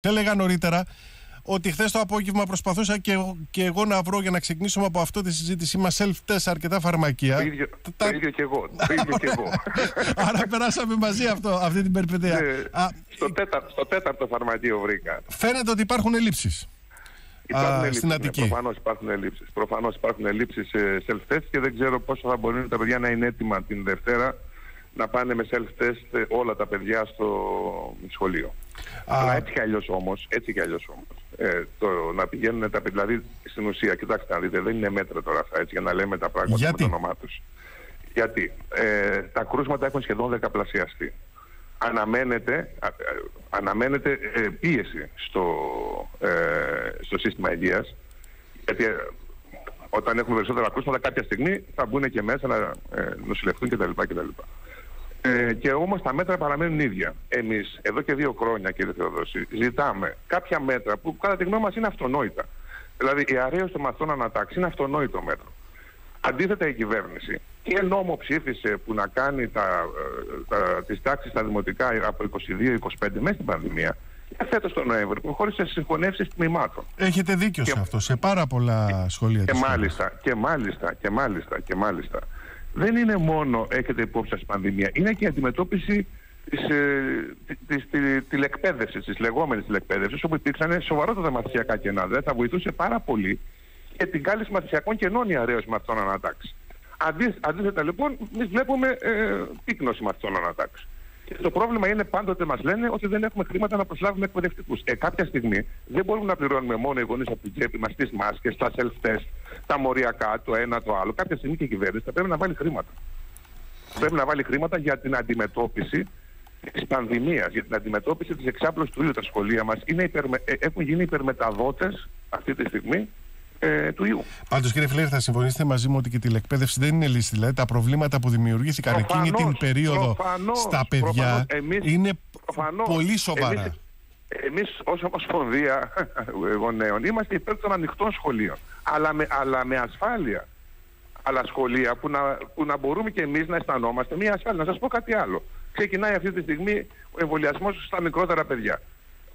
Έλεγα νωρίτερα ότι χθες το απόγευμα προσπαθούσα και, εγώ, και εγώ να βρω για να ξεκινήσουμε από αυτό τη συζήτησή μας self-test αρκετά φαρμακεία. Το ίδιο, τα... το ίδιο και εγώ. Το ίδιο και εγώ. Άρα περάσαμε μαζί αυτό, αυτή την περιπέτεια. Ναι, στο, τέταρ, στο τέταρτο φαρμακείο βρήκα. Φαίνεται ότι υπάρχουν ελλείψεις. Υπάρχουν ελλείψεις, ναι, προφανώς υπάρχουν ελλείψεις. Προφανώς υπάρχουν ελλείψεις σε self-test και δεν ξέρω πόσο θα μπορούν τα παιδιά να είναι έτοιμα την Δευτέρα να πάνε με self-test όλα τα παιδιά στο σχολείο. Αλλά έτσι κι αλλιώς όμως, έτσι κι αλλιώς όμως, ε, το να πηγαίνουν τα παιδιά, δηλαδή στην ουσία, κοιτάξτε να δείτε, δεν είναι μέτρα τώρα αυτά, έτσι, για να λέμε τα πράγματα Γιατί; με το όνομά τους. Γιατί ε, τα κρούσματα έχουν σχεδόν δεκαπλασιαστεί. Αναμένεται, α, αναμένεται ε, πίεση στο, ε, στο σύστημα υγείας, γιατί ε, όταν έχουμε περισσότερα κρούσματα κάποια στιγμή θα μπουν και μέσα να ε, νοσηλευτούν κτλ. κτλ. Ε, και όμως τα μέτρα παραμένουν ίδια. Εμείς εδώ και δύο χρόνια κύριε Θεοδόση ζητάμε κάποια μέτρα που κατά τη γνώμη μας είναι αυτονόητα. Δηλαδή η αρέωση των μαθητών ανατάξει είναι αυτονόητο μέτρο. Αντίθετα η κυβέρνηση και νόμο ψήφισε που να κάνει τα, ε, τα, τις τάξεις στα δημοτικά από 22-25 μέσα στην πανδημία και φέτος τον Νοέμβριο που χώρισε συγχωνεύσεις τμήματων. Έχετε δίκιο και, σε αυτό, σε πάρα πολλά σχολεία. Και μάλιστα, και μάλιστα, και μάλιστα, και μάλιστα δεν είναι μόνο έχετε υπόψη σας πανδημία, είναι και η αντιμετώπιση της, ε, της, της τηλεκπαίδευσης, της λεγόμενης τηλεκπαίδευσης, όπου υπήρξαν σοβαρότατα μαθησιακά κενά. Δεν θα βοηθούσε πάρα πολύ και την κάλυψη μαθησιακών κενών η αρέωση μαθητών ανατάξει. Αντί, αντίθετα λοιπόν, εμείς βλέπουμε ε, πύκνωση μαθητών ανατάξει. Και το πρόβλημα είναι πάντοτε μας λένε ότι δεν έχουμε χρήματα να προσλάβουμε εκπαιδευτικούς. Ε, κάποια στιγμή δεν μπορούμε να πληρώνουμε μόνο οι γονείς από την τσέπη μας τις μάσκες, τα self-test, τα μοριακά, το ένα, το άλλο. Κάποια στιγμή και η κυβέρνηση θα πρέπει να βάλει χρήματα. Πρέπει να βάλει χρήματα για την αντιμετώπιση της πανδημίας, για την αντιμετώπιση της εξάπλωσης του ήλιου. Τα σχολεία μας ε, έχουν γίνει υπερμεταδότες αυτή τη στιγμή ε, του ιού. Πάντως, κύριε Φιλέρη, θα συμφωνήσετε μαζί μου ότι και η τηλεκπαίδευση δεν είναι λύση. Δηλαδή, τα προβλήματα που δημιουργήθηκαν προφανώς, εκείνη την περίοδο προφανώς, στα παιδιά εμείς, είναι πολύ σοβαρά. Εμείς ως Ομοσπονδία Γονέων είμαστε υπέρ των ανοιχτών σχολείων. Αλλά με, αλλά με ασφάλεια. Αλλά σχολεία που να, που να μπορούμε και εμείς να αισθανόμαστε μια ασφάλεια. Να σας πω κάτι άλλο. Ξεκινάει αυτή τη στιγμή ο εμβολιασμός στα μικρότερα παιδιά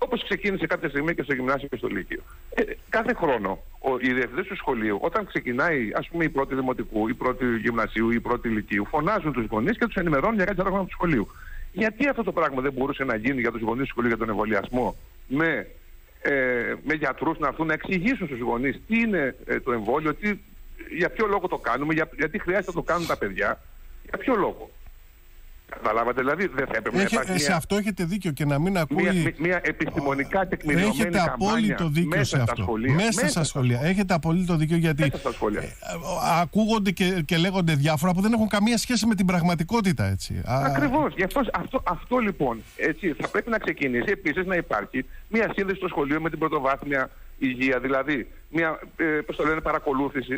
όπως ξεκίνησε κάποια στιγμή και στο γυμνάσιο και στο λύκειο. Ε, κάθε χρόνο ο, οι διευθυντές του σχολείου, όταν ξεκινάει ας πούμε η πρώτη δημοτικού, η πρώτη γυμνασίου, η πρώτη λυκείου, φωνάζουν τους γονείς και τους ενημερώνουν για κάτι άλλο του σχολείου. Γιατί αυτό το πράγμα δεν μπορούσε να γίνει για τους γονείς του σχολείου για τον εμβολιασμό με, ε, με γιατρούς να έρθουν να εξηγήσουν στους γονείς τι είναι ε, το εμβόλιο, τι, για ποιο λόγο το κάνουμε, για, γιατί χρειάζεται να το κάνουν τα παιδιά, για ποιο λόγο. Καταλάβατε, δηλαδή δεν θα έπρεπε Έχει, να υπάρχει. Σε μια, αυτό έχετε δίκιο και να μην ακούει. Μια, μια επιστημονικά τεκμηριωμένη Έχετε απόλυτο δίκιο μέσα σε αυτό. Στα σχολεία. Μέσα, μέσα στα σχολεία. Έχετε απόλυτο δίκιο γιατί. Μέσα στα σχολεία. Ε, ακούγονται και, και λέγονται διάφορα που δεν έχουν καμία σχέση με την πραγματικότητα. Έτσι. Ακριβώς. Γι' αυτό, αυτό, αυτό λοιπόν έτσι, θα πρέπει να ξεκινήσει επίσης να υπάρχει μια σύνδεση στο σχολείο με την πρωτοβάθμια υγεία. Δηλαδή, μια ε, πώς το λένε, παρακολούθηση ε,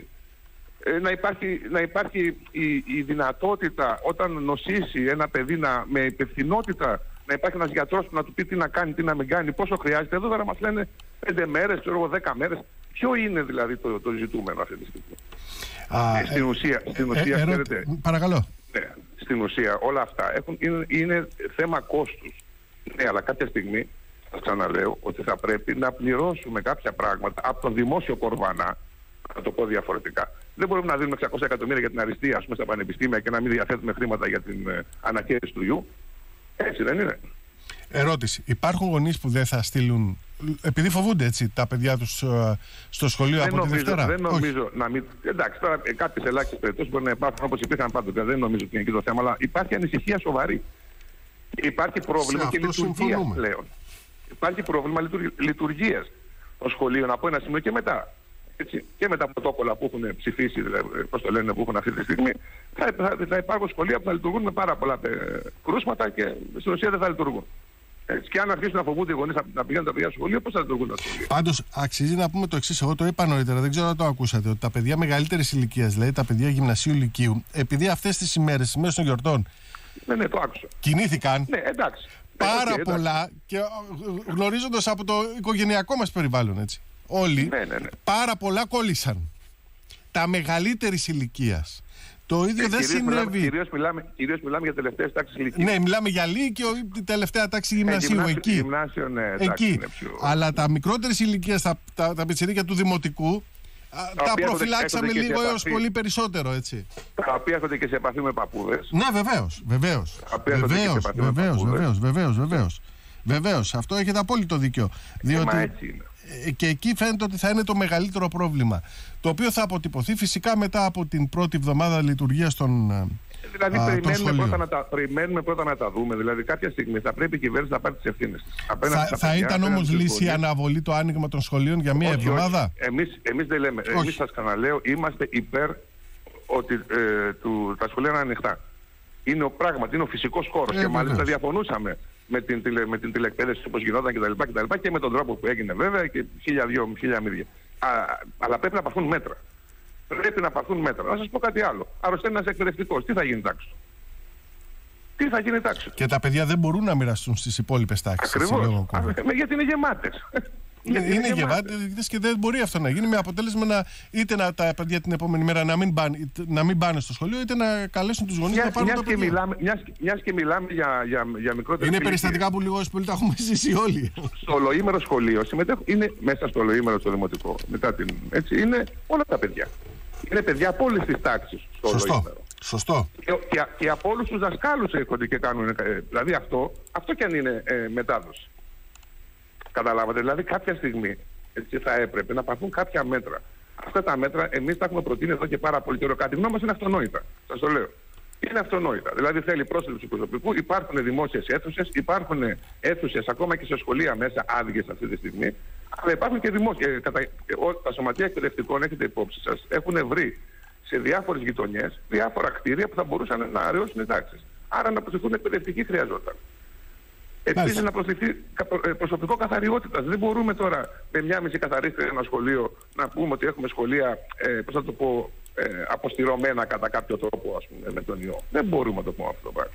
να υπάρχει, να υπάρχει η, η δυνατότητα όταν νοσήσει ένα παιδί να, με υπευθυνότητα να υπάρχει ένας γιατρός που να του πει τι να κάνει, τι να μην κάνει, πόσο χρειάζεται. Εδώ τώρα μας λένε πέντε μέρες, ξέρω εγώ δέκα μέρες. Ποιο είναι δηλαδή το, το ζητούμενο αυτή τη στιγμή; Α, ε, στην ουσία, στην ε, ουσία ε, παρακαλώ. Ναι, στην ουσία όλα αυτά έχουν, είναι, είναι θέμα κόστους. Ναι, αλλά κάποια στιγμή θα ξαναλέω ότι θα πρέπει να πληρώσουμε κάποια πράγματα από τον δημόσιο κορβανά, να το πω διαφορετικά, δεν μπορούμε να δίνουμε 600 εκατομμύρια για την αριστεία πούμε, στα πανεπιστήμια και να μην διαθέτουμε χρήματα για την ε, ανακαίρεση του ιού. Έτσι δεν είναι. Ερώτηση. Υπάρχουν γονείς που δεν θα στείλουν. Επειδή φοβούνται έτσι τα παιδιά τους ε, στο σχολείο δεν από νομίζω, τη Δευτέρα; Δεν νομίζω Όχι. να μην. Εντάξει, τώρα ε, κάποιες ελάχιστες περιπτώσεις μπορεί να υπάρχουν όπως υπήρχαν πάντοτε. Δεν νομίζω ότι είναι εκεί το θέμα. Αλλά υπάρχει ανησυχία σοβαρή. Υπάρχει πρόβλημα και λειτουργίας πλέον. Υπάρχει πρόβλημα λειτουργίας των σχολείων από ένα σημείο και μετά έτσι, και με τα πρωτόκολλα που έχουν ψηφίσει, δηλαδή, πώς το λένε, που έχουν αυτή τη στιγμή, θα, θα, θα υπάρχουν σχολεία που θα λειτουργούν με πάρα πολλά ε, κρούσματα και στην ουσία δεν θα λειτουργούν. Έτσι, και αν αρχίσουν να φοβούνται οι γονείς να, να πηγαίνουν τα παιδιά στο σχολείο, πώς θα λειτουργούν τα σχολεία. Πάντως, αξίζει να πούμε το εξής. Εγώ το είπα νωρίτερα, δεν ξέρω αν το ακούσατε. Ότι τα παιδιά μεγαλύτερης ηλικίας, δηλαδή τα παιδιά γυμνασίου ηλικίου, επειδή αυτές τις ημέρες, τις ημέρε των γιορτών. Ναι, ναι, το άκουσα. Κινήθηκαν. Ναι, εντάξει. Πάρα okay, πολλά και γνωρίζοντας από το οικογενειακό μας περιβάλλον, έτσι όλοι ναι, ναι, ναι. πάρα πολλά κόλλησαν. Τα μεγαλύτερης ηλικίας. Το ίδιο δεν συνέβη. Κυρίως μιλάμε, κυρίως μιλάμε για τελευταίες τάξεις ηλικίας. Ναι, μιλάμε για λύκειο ή την τελευταία τάξη γυμνασίου. Ε, εκεί. Γυμνάσιο, ναι, εκεί. Πιο... Αλλά τα μικρότερε ηλικίε, τα, τα, τα πιτσιρίκια του δημοτικού, τα προφυλάξαμε λίγο έως πολύ περισσότερο, έτσι. Τα οποία έρχονται και σε επαφή με παππούδες. Ναι, βεβαίως. Βεβαίως. Βεβαίως, βεβαίως, βεβαίως. Βεβαίως, αυτό έχετε απόλυτο δίκιο. Διότι... έτσι είναι. Ε, και εκεί φαίνεται ότι θα είναι το μεγαλύτερο πρόβλημα. Το οποίο θα αποτυπωθεί φυσικά μετά από την πρώτη εβδομάδα λειτουργίας των. Ε, δηλαδή, α, περιμένουμε, πρώτα να τα, περιμένουμε πρώτα να τα δούμε. Δηλαδή, κάποια στιγμή θα πρέπει η κυβέρνηση να πάρει τις ευθύνες της. Θα, θα ήταν όμως λύση η αναβολή το άνοιγμα των σχολείων για μία όχι, εβδομάδα; Εμείς εμείς δεν λέμε. Εμείς σας ξαναλέω, είμαστε υπέρ ότι ε, του, τα σχολεία είναι ανοιχτά. Είναι ο πράγματι, είναι ο φυσικός χώρος. Ε, και μάλιστα διαφωνούσαμε με την, τηλε, με την τηλεκπαίδευση όπως γινόταν κτλ. Και, και, και με τον τρόπο που έγινε βέβαια και χίλια δυο, χίλια μύδια. αλλά πρέπει να πάρθουν μέτρα. Πρέπει να πάρθουν μέτρα. Να σας πω κάτι άλλο. Αρρωσταίνει ένας εκπαιδευτικός. Τι θα γίνει τάξη Τι θα γίνει τάξη Και τα παιδιά δεν μπορούν να μοιραστούν στις υπόλοιπες τάξεις. Ακριβώς. Γιατί είναι γεμάτες. Είναι, είναι γεμάτη και δεν μπορεί αυτό να γίνει με αποτέλεσμα να, είτε να, τα παιδιά την επόμενη μέρα να μην, πάνε, να μην πάνε στο σχολείο, είτε να καλέσουν τους γονείς να πάρουν μιας τα παιδιά. Μιλάμε, μιας, και μιλάμε για, για, για μικρότερα. Είναι περιστατικά που λίγο πολύ τα έχουμε ζήσει όλοι. Στο ολοήμερο σχολείο συμμετέχουν, είναι μέσα στο ολοήμερο στο δημοτικό. Μετά την, έτσι, είναι όλα τα παιδιά. Είναι παιδιά από όλες τις τάξεις στο Σωστό. ολοήμερο. Σωστό. Και, και, και από όλους τους δασκάλους έρχονται και κάνουν. Ε, δηλαδή αυτό, αυτό και αν είναι ε, μετάδοση. Καταλάβατε. Δηλαδή κάποια στιγμή έτσι, θα έπρεπε να πάρθουν κάποια μέτρα. Αυτά τα μέτρα εμείς τα έχουμε προτείνει εδώ και πάρα πολύ καιρό. Κάτι όμω είναι αυτονόητα. Σας το λέω. Είναι αυτονόητα. Δηλαδή θέλει πρόσληψη προσωπικού, υπάρχουν δημόσιες αίθουσες, υπάρχουν αίθουσες ακόμα και σε σχολεία μέσα άδειες αυτή τη στιγμή. Αλλά υπάρχουν και δημόσια. Ε, κατα... Τα σωματεία εκπαιδευτικών, έχετε υπόψη σας, έχουν βρει σε διάφορες γειτονιές διάφορα κτίρια που θα μπορούσαν να αραιώσουν οι τάξεις. Άρα να προσθεθούν εκπαιδευτικοί χρειαζόταν. Επίσης να προσθεθεί ε, προσωπικό καθαριότητας. Δεν μπορούμε τώρα με μια μισή καθαρίστρια ένα σχολείο να πούμε ότι έχουμε σχολεία, ε, πώς θα το πω, ε, αποστηρωμένα κατά κάποιο τρόπο ας πούμε, με τον ιό. Δεν μπορούμε να το πούμε αυτό το πράγμα.